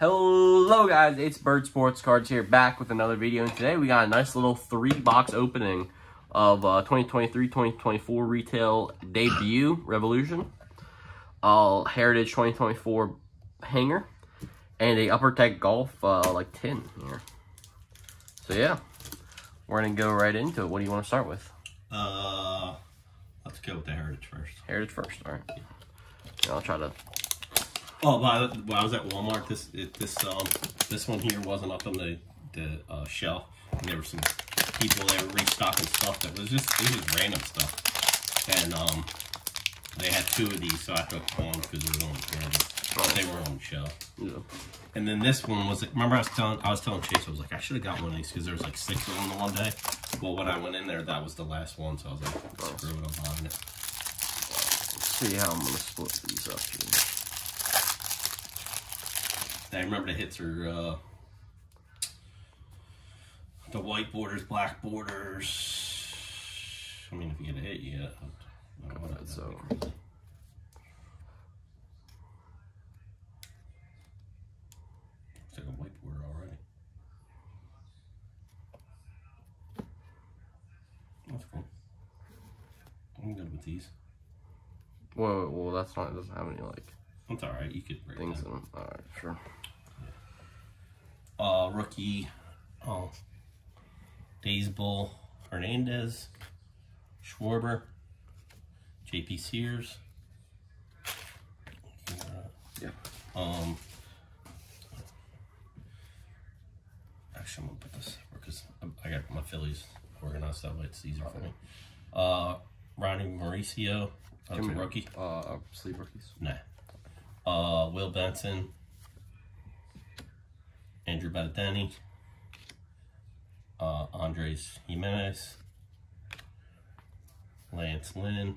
Hello guys, it's Bird Sports Cards here back with another video and today we got a nice little three box opening of 2023-2024 uh, retail debut Revolution, uh, Heritage 2024 hanger, and a Upper Deck Golf uh, like tin here. So yeah, we're gonna go right into it. What do you want to start with? Uh, let's go with the Heritage first. Heritage first, all right. I'll try to Oh, while, while I was at Walmart, this it, this um this one here wasn't up on the the uh, shelf. And there were some people there restocking stuff that was just it was random stuff, and um they had two of these, so I took one because they were on the they were on the shelf. Yeah. And then this one was remember I was telling I was telling Chase I was like I should have got one of these because there was like six of them the one day. Well, when I went in there, that was the last one, so I was like, screw it, I'm buying it. Let's see how I'm gonna split these up here. I remember the hits are uh, the white borders, black borders. I mean, if you get a hit, yeah. I don't know what so. Looks like a white border already. That's cool. I'm good with these. Well, well, that's not. It doesn't have any like. That's all right. You could break things in them. All right, sure uh, rookie oh, Daysbull Hernandez, Schwarber, JP Sears. Uh, yeah. Um. Actually, I'm gonna put this because I got my Phillies organized that way. It's easier for me. Uh, Ronnie Mauricio. That's a rookie. Uh, sleeve rookies. Nah. Uh, Will Benson. Andrew Benintendi, uh, Andres Gimenez, Lance Lynn,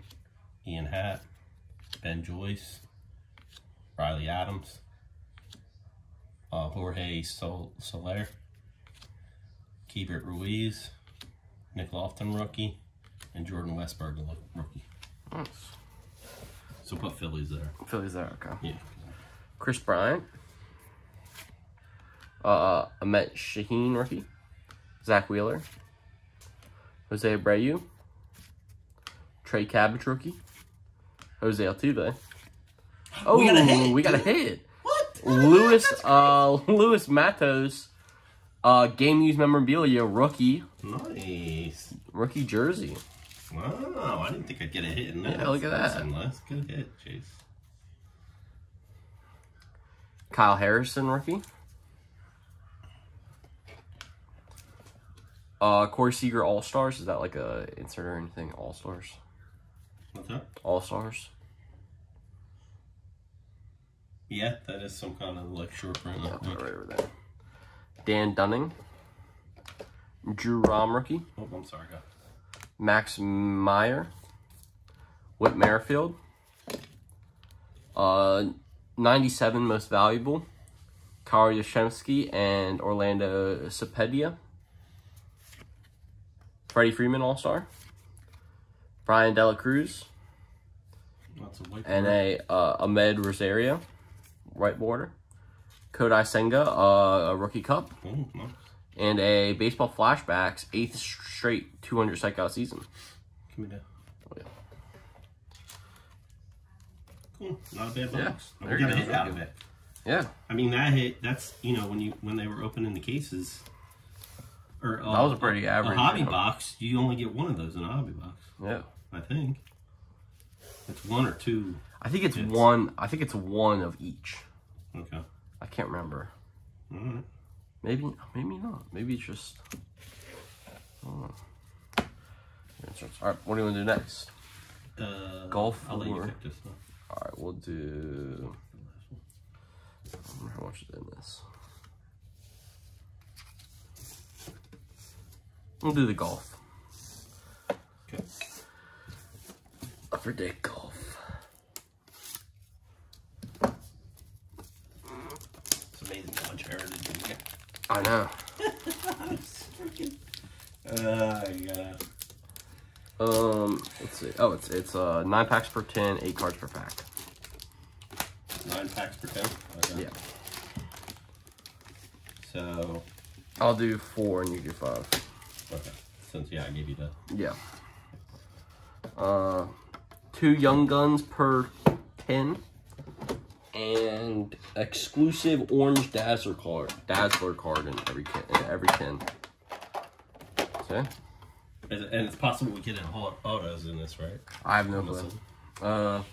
Ian Happ, Ben Joyce, Riley Adams, uh, Jorge Sol Soler, Keibert Ruiz, Nick Loftin rookie, and Jordan Westburg rookie. Nice. So put Phillies there. Phillies there, okay. Yeah. Kris Bryant. Uh, Ahmet Shaheen rookie. Zack Wheeler. Jose Abreu. Trey Cabbage rookie. Jose Altuve. Oh, we got a hit. We got a hit. What? Louis, uh, Louis Matos, uh, game used memorabilia rookie. Nice. Rookie jersey. Wow, I didn't think I'd get a hit in that. Yeah, look at that. Nice, good hit, Chase. Kyle Harrison rookie. Uh, Corey Seager All Stars. Is that like a insert or anything? All Stars. What's that? All Stars. Yeah, that is some kind of like short print. Yeah, right over there. Dan Dunning. Drew Rom rookie. Oh, I'm sorry, guys. Max Meyer. Whit Merrifield. Uh, 97 most valuable. Kyle Yastrzemski and Orlando Cepeda. Freddie Freeman All Star, Brian Dela Cruz, and a uh, Amed Rosario, right border, Kodai Senga, uh, a rookie cup, oh, nice. And a baseball flashbacks eighth straight 200 strikeout season. Give me that. Oh, yeah. Cool, not a bad box. Yeah, we got a hit out of it. Yeah. I mean that hit. That's you know when you when they were opening the cases or uh, that was a pretty average. A hobby box, you only get one of those in a hobby box. Yeah, I think it's one or two. I think it's hits. one. I think it's one of each. Okay. I can't remember. All right. Maybe, maybe not. Maybe it's just. All right, what do you want to do next? Uh, Golf. I'll let you pick this one. All right, we'll do. I wonder how much is in this. We'll do the golf. Okay. Upper deck golf. It's amazing how much here. I know. uh, yeah. Um, let's see. Oh, it's it's uh nine packs per ten, eight cards per pack. Nine packs per ten. Okay. Yeah. So, I'll do four and you do five. okay. Since, yeah, I gave you the. Yeah. Uh, two Young Guns per tin. And exclusive orange Dazzler card, Dazzler card in every tin, in every tin. Okay. And and it's possible we get in au- autos in this, right? I have no clue. Uh.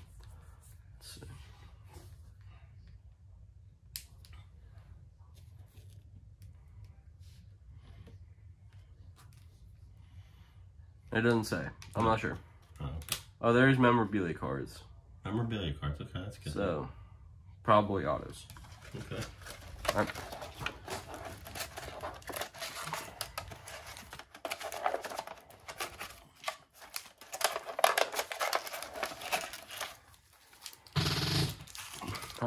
It doesn't say. I'm not sure. Oh, okay. Oh, there's memorabilia cards. Memorabilia cards. Okay, that's good. So, probably autos. Okay. Alright.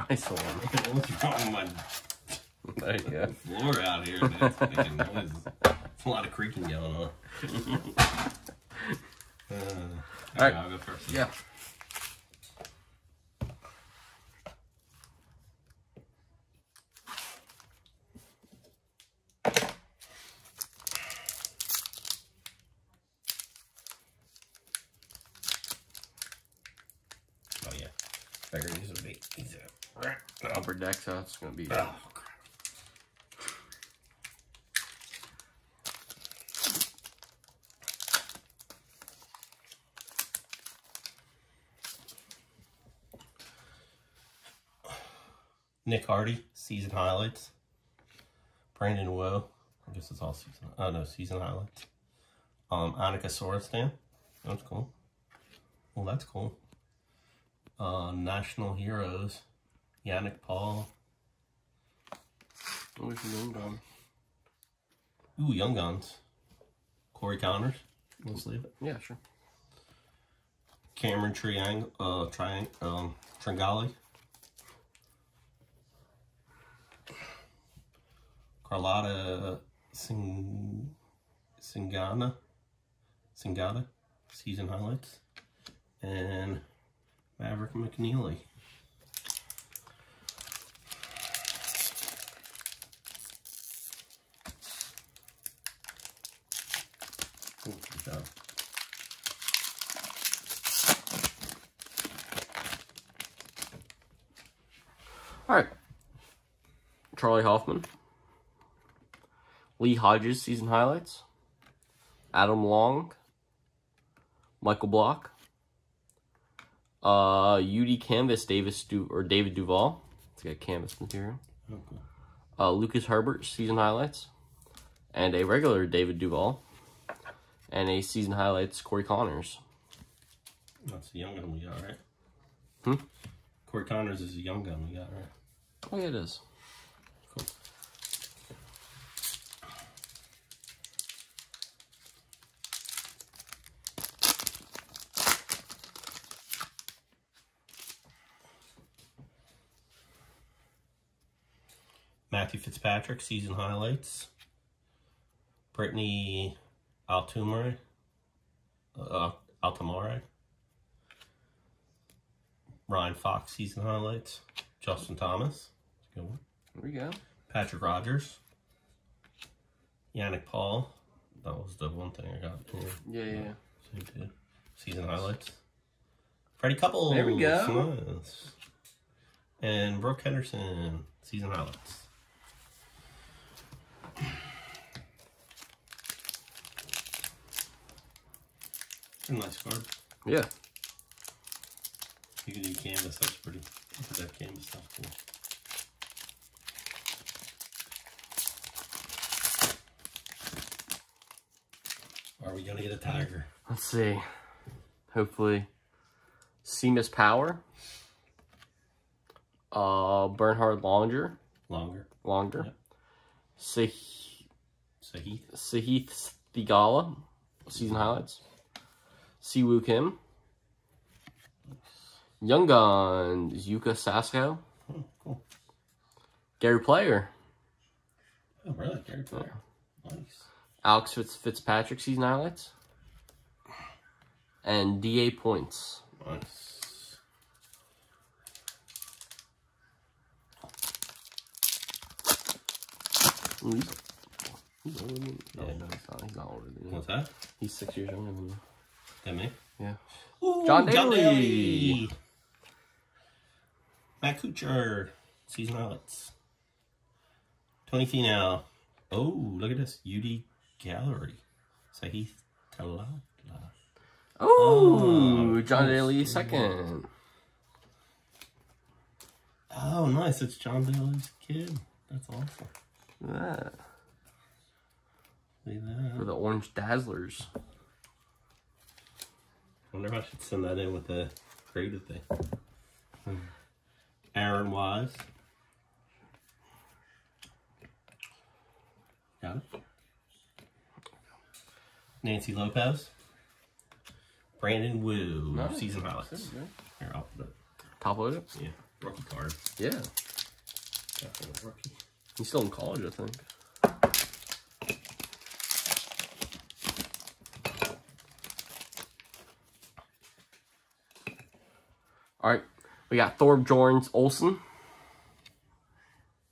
Nice one. What's wrong with my There you go. floor out here? That's making noise. It's a lot of creaking going on. uh, Alright. I'll go first. Yeah. Oh yeah. Better use a bait. Use it. Upper it's gonna be. Oh, crap. Nick Hardy, season highlights. Brandon Wu, I guess it's all season. Oh no, season highlights. Um, Annika Sorensen, that's cool. Well, that's cool. Uh, National Heroes, Yannick Paul. Where's the Young Gun? Ooh, Young Guns. Corey Conners. Let's leave it. Yeah, sure. Cameron Triangle, uh, Triang, um, Tringali. Carlotta Sing, Singana, Singata, season highlights, and Maverick McNealy. Job. All right. Charlie Hoffman. Lee Hodges season highlights. Adam Long. Michael Block. Uh, UD Canvas Davis du- or David Duval. It's got canvas material. Okay. Uh, Lucas Herbert season highlights. And a regular David Duval. And a season highlights Corey Conners. That's the young gun we got, right? Hmm? Corey Conners is a young gun we got, right? Oh, yeah, it is. Cool. Matthew Fitzpatrick, season highlights. Brittany Altumare. Uh, Altamare. Ryan Fox, season highlights. Justin Thomas. That's a good one. There we go. Patrick Rodgers. Yannick Paul. That was the one thing I got. Here. Yeah, yeah, yeah. Same. Season highlights. Freddie Couple. There we go. Nice. And Brooke Henderson. Season highlights. A nice card. Yeah. You can do canvas. That's pretty. Look at That canvas stuff cool. Are we gonna get a tiger? Let's see. Hopefully, Seamus Power. Uh, Bernhard Longer. Longer. Longer. Yep. Sah- Sahith. Sahith Theegala. Season highlights. Siwoo Kim. Young Guns. Yuka Saso. Oh, cool. Gary Player. Oh, really? Gary Player. Nice. Alex Fitz- Fitzpatrick. Season highlights. And DA points. Nice. Ooh, He's, he's older than me. No, Yeah. no, he's not. He's not older than me. What's that? He's six years younger than me. Me? Yeah. Ooh, John Daly. Matt Kuchar. Season highlights. 20 now. Oh, look at this. UD Gallery. Sahith Talala. Oh, Oh, John. Daly second. Oh, nice. It's John Daly's kid. That's awesome. Look at that. For the Orange Dazzlers. Wonder if I should send that in with the graded thing. Hmm. Aaron Wise. Got it. Nancy Lopez. Brandon Wu. Nice. Season highlights. Here, I'll put it. Top loader? Yeah. Rookie card. Yeah. Definitely rookie. He's still in college, I think. All right, we got Thorbjørn Olesen.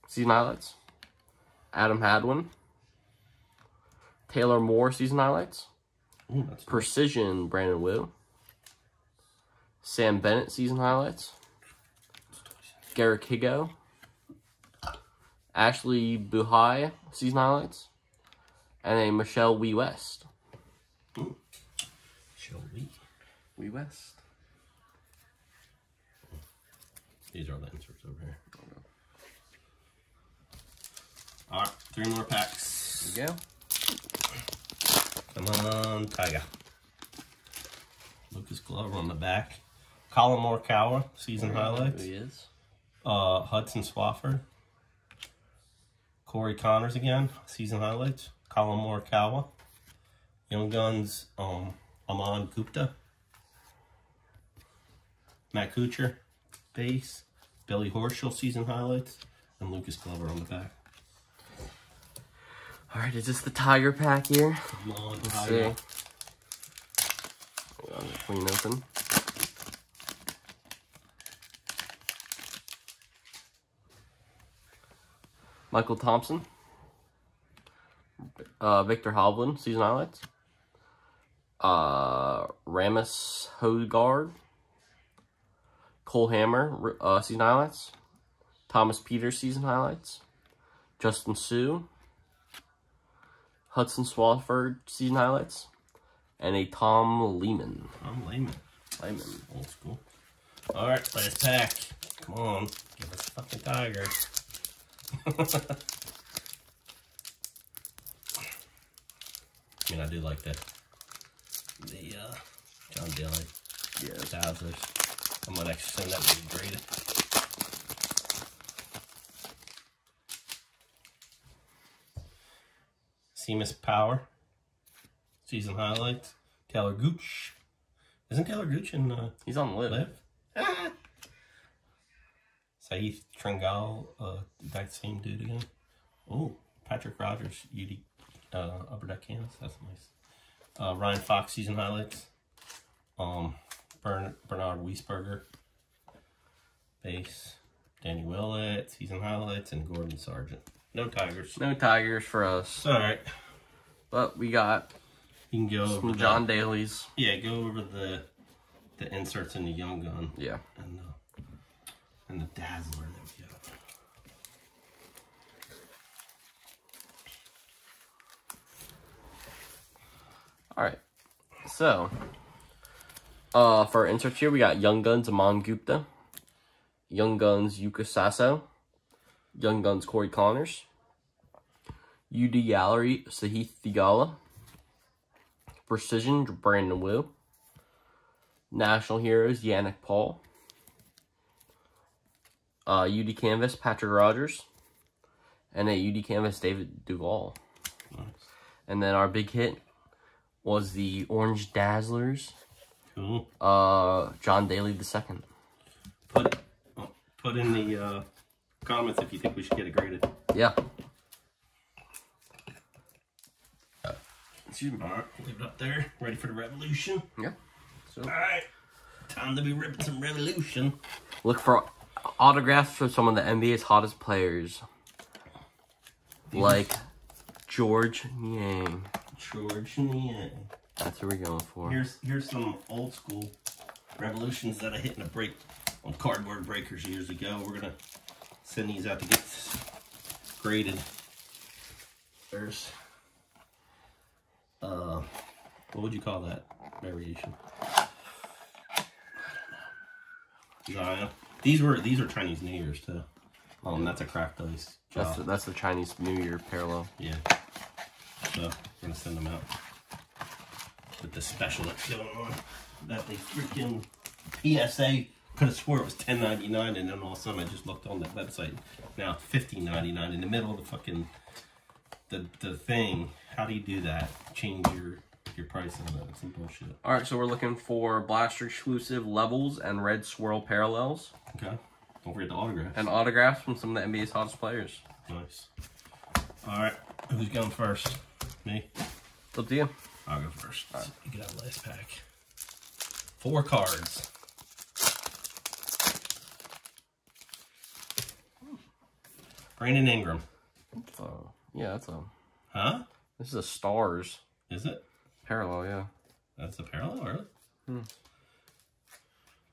Season highlights. Adam Hadwin. Taylor Moore season highlights. Ooh, Precision Brandon Wu. Sam Bennett season highlights. Garrick Higgo. Ashley Buhai season highlights. And a Michelle Wie West. Shall we? Wie West. These are the inserts over here. All right, three more packs. There you go. Come on, Tiger. Lucas Glover on the back. Collin Morikawa, season highlights. Who he is. Uh, Hudson Swafford. Corey Conners again, season highlights. Collin Morikawa. Young Guns, um, Aman Gupta. Matt Kuchar, base. Billy Horschel, season highlights. And Lucas Glover on the back. All right, is this the Tiger pack here? Come on, Let's Tiger. see. On, Clean open. Michael Thompson. Uh, Viktor Hovland, season highlights. Uh, Rasmus Højgaard. Cole Hammer, uh, season highlights. Thomas Peters, season highlights. Justin Suh. Hudson Swafford, season highlights. And a Tom Lehman. I'm Lehman. Lehman. Old school. All right, last pack. Come on, give us a fucking tiger. I mean, I do like the the uh, John Daly Yeah. Dazzlers. I might actually send that to be graded. Seamus Power. Season highlights. Taylor Gooch. Isn't Taylor Gooch in uh, He's on the list. Live? Ah. Saeed Tringal, uh, that same dude again. Oh, Patrick Rodgers, UD, uh, Upper Deck Canvas. That's nice. Uh, Ryan Fox season highlights. Um, Bern, Bernard Wiesberger, base. Danny Willett, season highlights, and Gordon Sargent. No Tigers. No Tigers for us. All right. But we got You can go over some the- John Daly's. Yeah, go over the the inserts in the Young Gun. Yeah. and the and the dazzler that we got. Alright. So, uh, for our inserts here, we got Young Guns Aman Gupta, Young Guns Yuka Sasso, Young Guns Corey Conners, UD Gallery Sahith Theegala, Precision Brandon Wu, National Heroes Yannick Paul, uh, UD Canvas Patrick Rodgers, and a UD Canvas David Duval. Nice. And then our big hit was the Orange Dazzlers, Cool. uh, John Daly the second. Put put in the uh, comments if you think we should get it graded. Yeah. Excuse me. All right, leave it up there. Ready for the revolution? Yeah. So All right, time to be ripping some revolution. look for autographs for some of the NBA's hottest players. like George Yang. George Niang. That's what we're going for. Here's here's some old school revolutions that I hit in a break on cardboard breakers years ago. We're gonna send these out to get graded. There's uh what would you call that variation? Zion. These were these are Chinese New Year's too. Um, that's a cracked ice. That's the, that's the Chinese New Year parallel. Yeah. So we're gonna send them out with the special that's going on. That they freaking PSA could have swore it was ten ninety nine, and then all of a sudden I just looked on that website. Now it's fifteen ninety nine in the middle of the fucking the the thing. How do you do that? Change your your price on that? Some bullshit. All right, so we're looking for Blaster exclusive levels and red swirl parallels Okay. Don't forget the autograph. and autographs from some of the NBA's hottest players. nice. All right. Who's going first? Me. It's up to you. I'll go first. You get out last pack. Four cards. Brandon Ingram. So yeah, that's a Huh? this is a stars Is it? parallel. Yeah. That's a parallel, really? Hmm.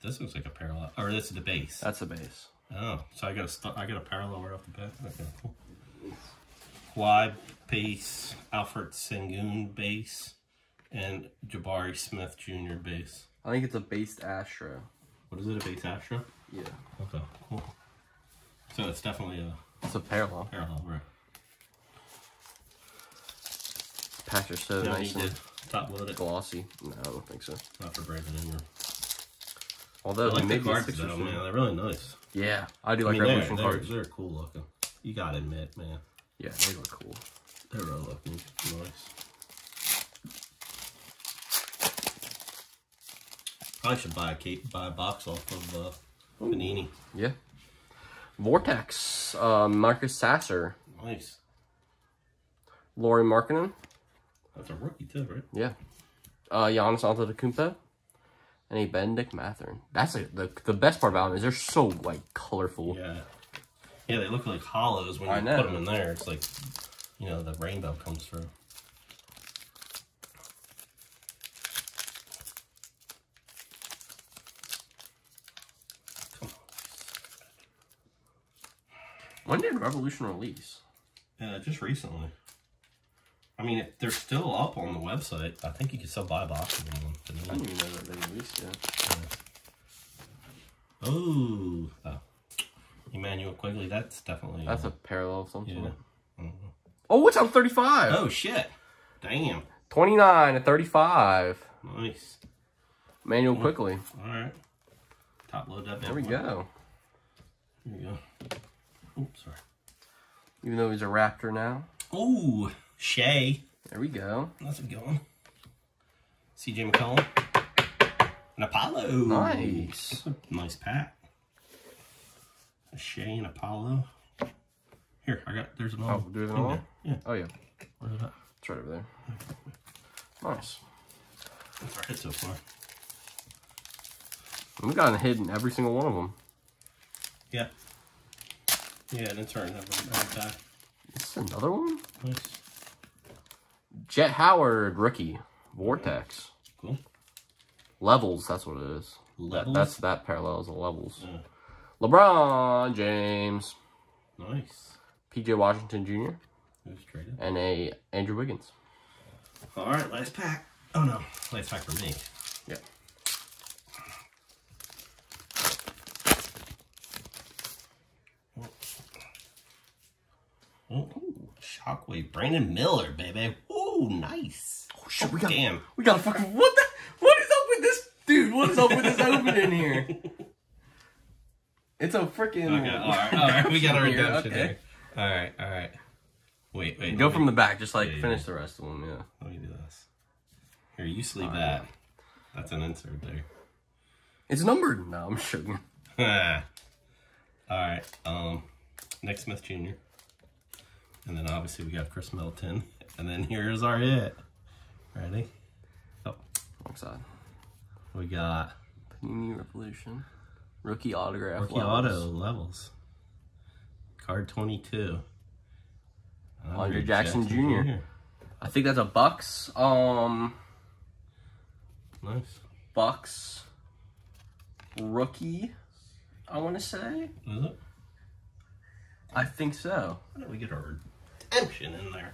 This looks like a parallel. Or this is the base. That's a base. Oh, so I got a I got a parallel right off the bat. Okay, cool. Quad base, Alfred Sengun base, and Jabari Smith Jr. base. I think it's a based Astro. What is it? A base Astra? Yeah. Okay, cool. So it's definitely a It's a parallel. parallel, right? Packs are so No nice and to top load it. glossy. No, I don't think so. Not for Brandon Ingram. I Although like the cards though, man. They're really nice. Yeah, I do I like mean, they're, Revolution they're, cards. they're cool looking. You gotta admit, man. Yeah, they look cool. They're really looking nice. I should buy a cape, buy a box off of uh, Panini. Yeah. Vortex, uh, Marcus Sasser, Nice. Lauri Markkanen, That's a rookie too, right? yeah. Uh, Giannis Antetokounmpo, and a Bennedict Mathurin. That's a, the the best part about them is they're so like colorful. Yeah. Yeah, they look like hollows when you put them in there. It's like, you know, the rainbow comes through. When did Revolution release? Yeah, just recently. I mean, if they're still up on the website. I think you can still buy boxes of them. I didn't even know that they released yet. Oh, oh. Immanuel Quickley. That's definitely. That's a uh, parallel of some yeah. sort. Mhm. Oh, what's on 35? Oh shit! Damn. 29 and 35. Nice. Manuel mm-hmm. quickly. All right. Top load that. There we go. There we go. Oops, sorry. Even though he's a Raptor now. Ooh, Shai. There we go. That's a good one. CJ McCollum. An Apollo. Nice. Nice pack. A Shai and Apollo. Here, I got. There's another. Oh, do it all? Yeah. Oh, yeah. Where's that? It's right over there. Nice. That's our hit so far. We got a hit in every single one of them. Yeah. Yeah, and it's our every, every. This is another one? Nice. Jett Howard, rookie. Vortex. Cool. Levels, that's what it is. That, that's that parallels the levels. Yeah. LeBron James, Nice. PJ Washington Jr., Who's traded? and a Andrew Wiggins. All right, last pack. Oh no, last pack for me. Yeah. Oh, Shockwave, Brandon Miller, baby. Ooh, nice. Oh shit, we got Damn. we got a fucking what the what is up with this dude? What is up with this opening in here? It's a freaking Okay, all right, all right. We got our Here, redemption okay. here. All right, all right. Wait, wait. Go let from the back, just like Yeah, yeah. finish the rest of them, yeah. Let me do this. Here, you sleeve that. That's an insert there. It's numbered. No, I'm joking. all right. Um, Nick Smith Jr. And then obviously we got Khris Middleton. And then here's our hit. Ready? Oh, Wrong side. we got Panini Revolution. Rookie autograph. Rookie levels. Auto levels. Card 22. Wow, Andre Jackson Jr. I think that's a Bucks. Um, Nice. Bucks rookie. I want to say. Is it? I think so. Why don't we get our redemption in there?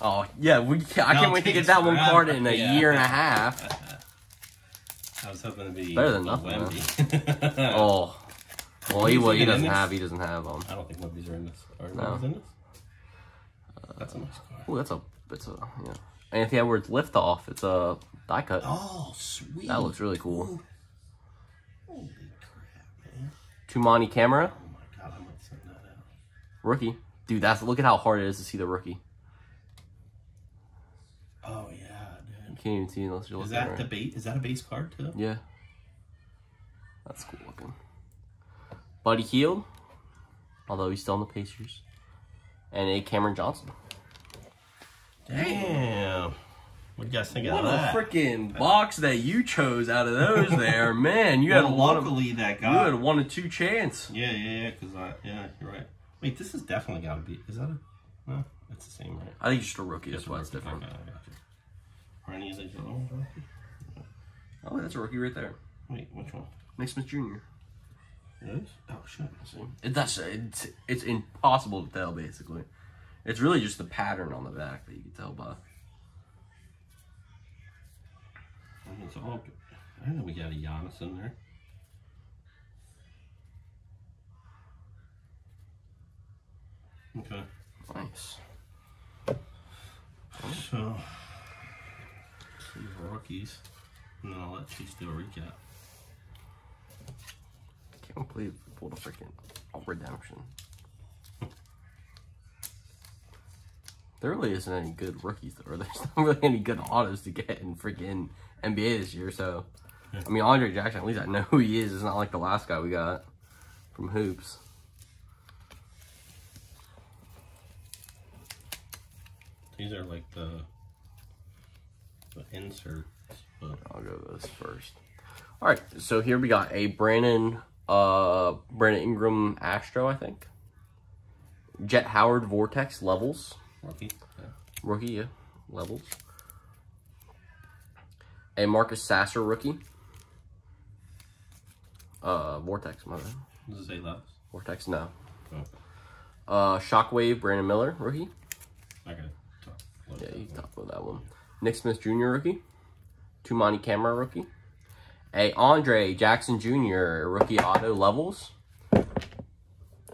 Oh yeah, we. I No, can't wait to get that one card in a Yeah. year and a half. I was hoping to be Better than nothing, Oh, well, he well, he doesn't have he doesn't have them. I don't think Wemby's are in this. Are No. In this? Uh, that's a nice card. Oh, that's a it's a yeah. Anthony Edwards lift off. It's a die cut. Oh, sweet. That looks really cool. Holy crap, man. Toumani Camara Oh my god, I might send that out. rookie. Dude, that's look at how hard it is to see the rookie. Oh yeah, You dude. can't even see unless you're Is looking that right. the base? Is that a base card too? Yeah. That's cool looking. Buddy Hield, although he's still in the Pacers. And a Cameron Johnson. Damn. What do you guys think What of a freaking box that you chose out of those there, man. You had well, one of, luckily that you had guy. one or two chance. Yeah, yeah, yeah. Because I, yeah, you're right. Wait, this is definitely got to be. Is that a? No, it's the same, right? I think it's just a rookie, that's Just why a it's different. Okay, I got you. Are any of these your rookie? Oh, that's a rookie right there. Wait, which one? Nick Smith Jr. This? Oh shit. See? It, that's it's, it's impossible to tell basically. It's really just the pattern on the back that you can tell by. It's all. I know we got a Giannis in there. Okay. Nice. So, see rookies. And then I'll let Chase do a recap. Can't believe we pulled a freaking redemption. There really isn't any good rookies, or there's not really any good autos to get in freaking NBA this year. So, I mean, Andre Jackson, at least I know who he is. It's not like the last guy we got from Hoops. These are like the the inserts, but I'll go this first. All right, so here we got a Brandon, uh, Brandon Ingram Astro, I think. Jett Howard Vortex levels, rookie. Yeah. rookie, yeah, levels. A Marcus Sasser rookie. Uh, Vortex, my bad. Does it say levels? Vortex, no. Oh, Uh, Shockwave Brandon Miller rookie. I gotta talk. look Yeah, you can about that one. Nick Smith Jr. rookie. Toumani Camara rookie. A Andre Jackson Jr. rookie auto levels.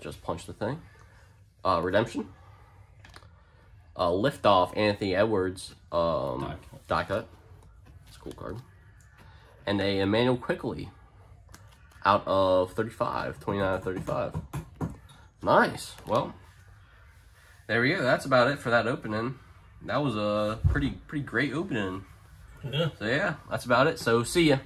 Just punch the thing. Uh, redemption. Uh, liftoff Anthony Edwards um, Die die cut. It's a cool card. And a Immanuel Quickley out of 35, 29 out of 35. Nice. Well, there we go. That's about it for that opening. That was a pretty pretty great opening. Yeah. So yeah, that's about it. So see ya.